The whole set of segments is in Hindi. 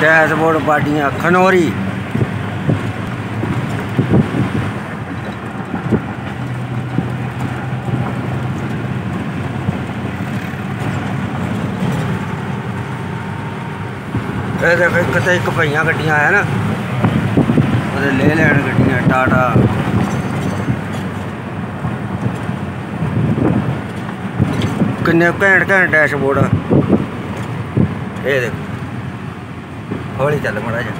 डैशबोर्ड पार्टियाँ खनौरी। देखो, एक तो भइया गड्डियाँ है ना। वो ले लैन गड्डियाँ, टाटा। किन्ने घैंट घैंट डैशबोर्ड ये देखो हौली चल मड़ा जा।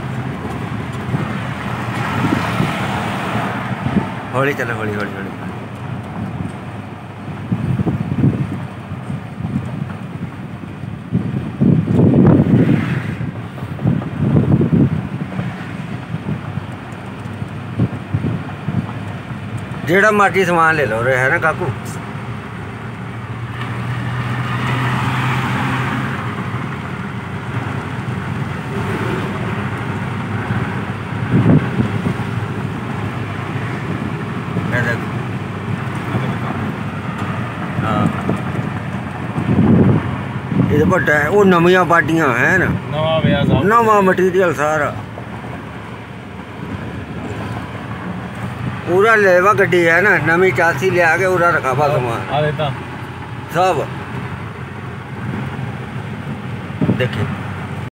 हौली चल, हौली हौली हौली। जेड़ा मर्ज़ी समान ले लो रे है ना काकू ਇਹ ਵੱਡਾ ਹੈ ਉਹ ਨਵੀਆਂ ਪਾਰਟੀਆਂ ਹੈ ਨਾ ਨਵਾਂ ਵਿਆਹ ਸਾਹਿਬ ਨਵਾਂ ਮਟੀਰੀਅਲ ਸਾਰਾ ਪੂਰਾ ਲੈਵਾ ਗੱਡੀ ਹੈ ਨਾ ਨਵੀਂ ਚਾਸੀ ਲਿਆ ਕੇ ਉਰਾ ਰਖਾ ਬਾ ਸਮਾਨ ਆ ਦੇਤਾ ਸਭ ਦੇਖੇ